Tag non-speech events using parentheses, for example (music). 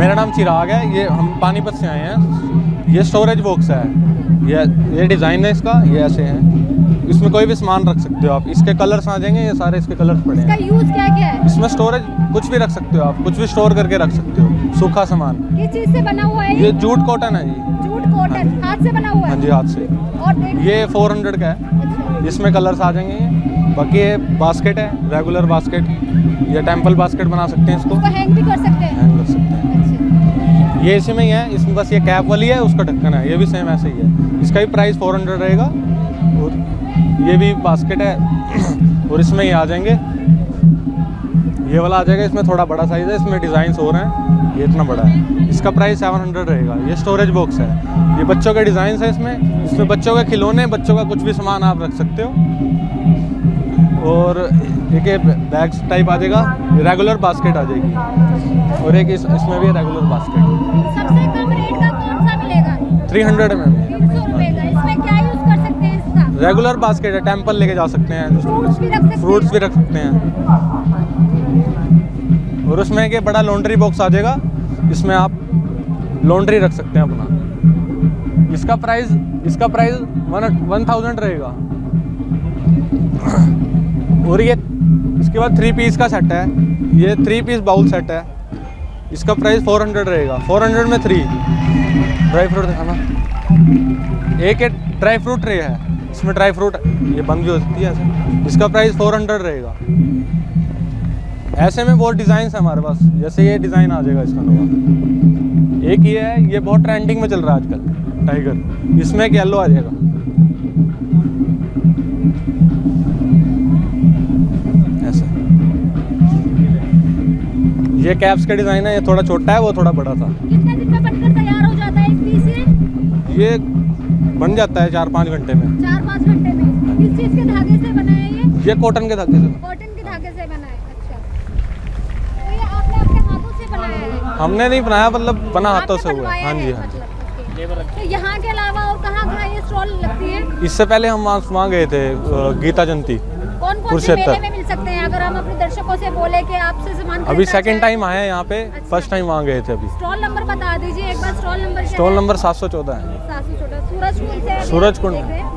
मेरा नाम चिराग है ये हम पानीपत से आए हैं। ये स्टोरेज बॉक्स है। ये ये डिज़ाइन है इसका ये ऐसे है। इसमें कोई भी सामान रख सकते हो आप। इसके कलर्स आ जाएँगे ये सारे इसके कलर्स पड़े इसका हैं। यूज़ क्या क्या है? इसमें स्टोरेज कुछ भी रख सकते हो आप। कुछ भी स्टोर करके रख सकते हो। सूखा सामान। किस चीज़ से बना हुआ है? ये जूट कॉटन है जी। जूट कॉटन हाथ से बना हुआ है? हाँ जी हाथ से। और ये 400 का है। अच्छा। इसमें कलर्स आ जाएँगे। ये बाकी ये बास्केट है रेगुलर बास्केट या टेंपल बास्केट बना सकते हैं इसको। हैंग भी कर सकते हैं। हैंग कर सकते हैं। अच्छा। ये इसी में ही है इसमें बस ये कैप वाली है उसका ढक्कन है ये भी सेम ऐसे ही है। इसका भी प्राइस 400 रहेगा और ये भी बास्केट है (clears throat) और इसमें ही आ जाएँगे। ये वाला आ जाएगा इसमें थोड़ा बड़ा साइज़ है इसमें डिज़ाइन हो रहे हैं ये इतना बड़ा है। इसका प्राइस 700 रहेगा ये स्टोरेज बॉक्स है। ये बच्चों के डिज़ाइन है इसमें इसमें बच्चों के खिलौने बच्चों का कुछ भी सामान आप रख सकते हो। और एक ये बैग्स टाइप आ जाएगा रेगुलर बास्केट आ जाएगी। और एक इस, इसमें भी रेगुलर बास्केट सबसे कम रेट का कौन सा मिलेगा? थ्री हंड्रेड में तीन सौ रुपए का इसमें क्या यूज़ कर सकते हैं इसका? रेगुलर बास्केट है टेंपल लेके जा सकते हैं। फ्रूट्स भी रख सकते हैं। फ्रूट्स भी रख सकते हैं। और उसमें एक बड़ा लॉन्ड्री बॉक्स आ जाएगा इसमें आप लॉन्ड्री रख सकते हैं अपना। इसका प्राइस इसका प्राइस वन वन थाउज़ेंड रहेगा। और ये, इसके बाद थ्री पीस का सेट है। ये थ्री पीस बाउल सेट है। इसका प्राइस फोर हंड्रेड रहेगा। फोर हंड्रेड में थ्री ड्राई फ्रूट दिखाना। एक एक ड्राई फ्रूट ट्रे है। इसमें ड्राई फ्रूट ये बंद भी हो सकती है ऐसे। इसका प्राइस फोर हंड्रेड रहेगा। ऐसे में बहुत डिज़ाइन है हमारे पास। जैसे ये डिज़ाइन आ जाएगा इसका नवा। एक ये है, ये बहुत ट्रेंडिंग में चल रहा है आजकल टाइगर इसमें एक येलो आ जाएगा। ये कैप्स का डिज़ाइन है ये थोड़ा छोटा है वो थोड़ा बड़ा था। कितने दिन बनकर तैयार हो जाता है एक पीस ये बन जाता है चार पाँच घंटे में। चार पाँच घंटे में। किस चीज़ के धागे से बना है ये? ये कॉटन के धागे से कॉटन के धागे से बना है अच्छा। तो ये आपने अपने हाथों से बनाया है? हमने नहीं बनाया मतलब बना हाथों से हुआ है। हाँ जी हाँ जी। मतलब, तो यहाँ के अलावा और कहाँ कहाँ ये स्टॉल लगती है? इससे पहले हम वहाँ गए थे गीता जयंती। कौन कौन से मेले में मिल सकते हैं? अगर हम अपने दर्शकों से बोले कि आपसे सामान अभी सेकंड टाइम आए हैं यहाँ पे अच्छा। फ़र्स्ट टाइम वहाँ गए थे अभी। स्टॉल नंबर बता दीजिए एक बार स्टॉल नंबर स्टॉल नंबर सात सौ चौदह है। सात सौ चौदह। सूरज कुंड सूरज कुंड।